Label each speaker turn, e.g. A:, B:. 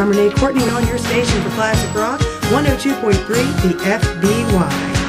A: I'm Renee Courtney on your station for Classic Rock 102.3 The FBY.